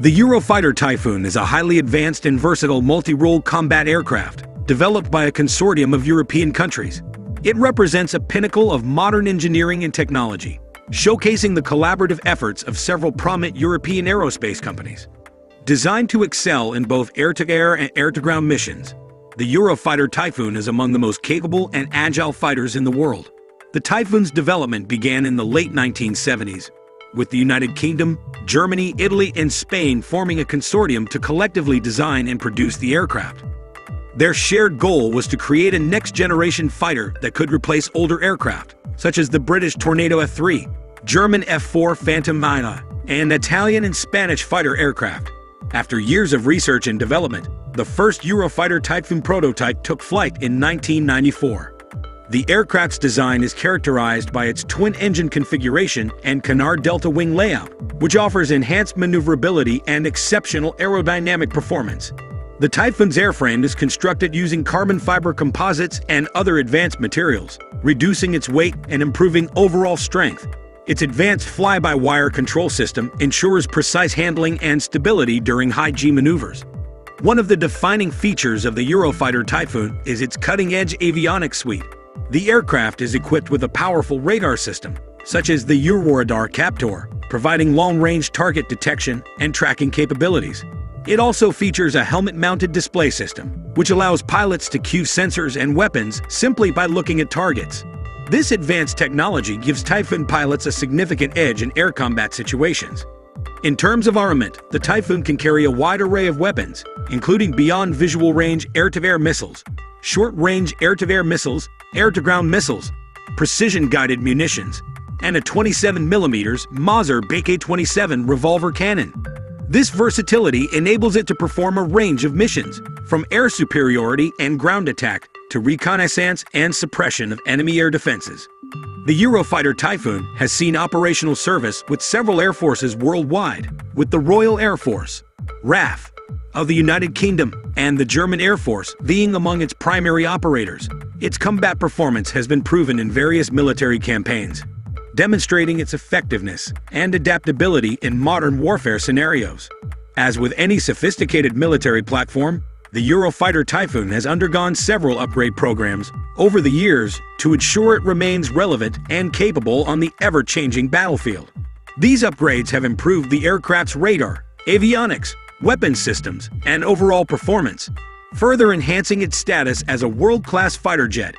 The Eurofighter Typhoon is a highly advanced and versatile multi-role combat aircraft developed by a consortium of European countries. It represents a pinnacle of modern engineering and technology, showcasing the collaborative efforts of several prominent European aerospace companies. Designed to excel in both air-to-air and air-to-ground missions, the Eurofighter Typhoon is among the most capable and agile fighters in the world. The Typhoon's development began in the late 1970s, with the United Kingdom, Germany, Italy, and Spain forming a consortium to collectively design and produce the aircraft. Their shared goal was to create a next-generation fighter that could replace older aircraft, such as the British Tornado F-3, German F-4 Phantom Mina, and Italian and Spanish fighter aircraft. After years of research and development, the first Eurofighter Typhoon prototype took flight in 1994. The aircraft's design is characterized by its twin-engine configuration and canard delta wing layout, which offers enhanced maneuverability and exceptional aerodynamic performance. The Typhoon's airframe is constructed using carbon fiber composites and other advanced materials, reducing its weight and improving overall strength. Its advanced fly-by-wire control system ensures precise handling and stability during high-G maneuvers. One of the defining features of the Eurofighter Typhoon is its cutting-edge avionics suite. The aircraft is equipped with a powerful radar system, such as the Euroradar Captor, providing long-range target detection and tracking capabilities. It also features a helmet-mounted display system, which allows pilots to cue sensors and weapons simply by looking at targets. This advanced technology gives Typhoon pilots a significant edge in air combat situations. In terms of armament, the Typhoon can carry a wide array of weapons, including beyond visual range air-to-air missiles, short-range air-to-air missiles, air-to-ground missiles, precision-guided munitions, and a 27mm Mauser BK-27 revolver cannon. This versatility enables it to perform a range of missions, from air superiority and ground attack to reconnaissance and suppression of enemy air defenses. The Eurofighter Typhoon has seen operational service with several air forces worldwide, with the Royal Air Force, RAF, of the United Kingdom, and the German Air Force being among its primary operators. Its combat performance has been proven in various military campaigns, demonstrating its effectiveness and adaptability in modern warfare scenarios. As with any sophisticated military platform, the Eurofighter Typhoon has undergone several upgrade programs over the years to ensure it remains relevant and capable on the ever-changing battlefield. These upgrades have improved the aircraft's radar, avionics, weapons systems, and overall performance, further enhancing its status as a world-class fighter jet.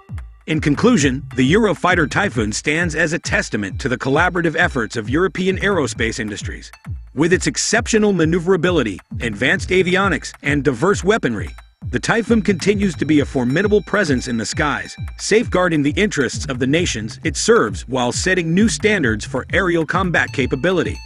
In conclusion, the Eurofighter Typhoon stands as a testament to the collaborative efforts of European aerospace industries. With its exceptional maneuverability, advanced avionics, and diverse weaponry, the Typhoon continues to be a formidable presence in the skies, safeguarding the interests of the nations it serves while setting new standards for aerial combat capability.